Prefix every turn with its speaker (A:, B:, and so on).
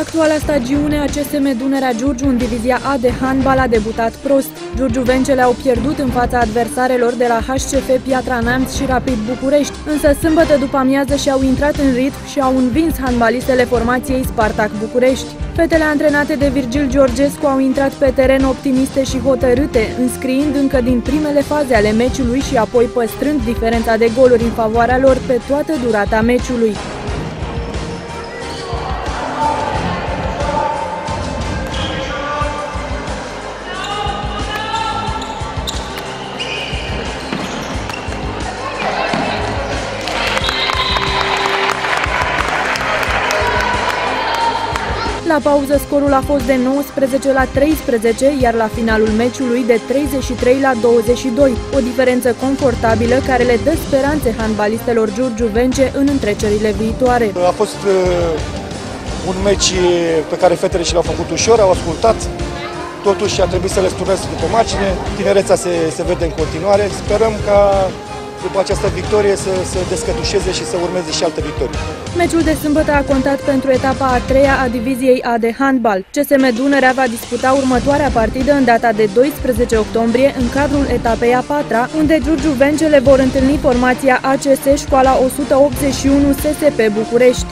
A: Actuala stagiune a CSM Dunărea Giurgiu în divizia A de handbal a debutat prost. Giurgiuvencele au pierdut în fața adversarelor de la HCF Piatra Neamț și Rapid București, însă sâmbătă după amiază și-au intrat în ritm și au învins handbalistele formației Spartak București. Fetele antrenate de Virgil Georgescu au intrat pe teren optimiste și hotărâte, înscriind încă din primele faze ale meciului și apoi păstrând diferența de goluri în favoarea lor pe toată durata meciului. La pauză scorul a fost de 19 la 13, iar la finalul meciului de 33 la 22, o diferență confortabilă care le dă speranțe handbalistelor giurgiuvence în întrecerile viitoare.
B: A fost uh, un meci pe care fetele și l-au făcut ușor, au ascultat, totuși a trebuit să le sturnesc după margine, tinereța se, se vede în continuare, sperăm ca după această victorie să se descătușeze și să urmeze și alte victorii.
A: Meciul de sâmbătă a contat pentru etapa a treia a diviziei A de handbal. CSM Dunărea va disputa următoarea partidă în data de 12 octombrie în cadrul etapei a patra, unde Vencele vor întâlni formația ACS Școala 181 SSP București.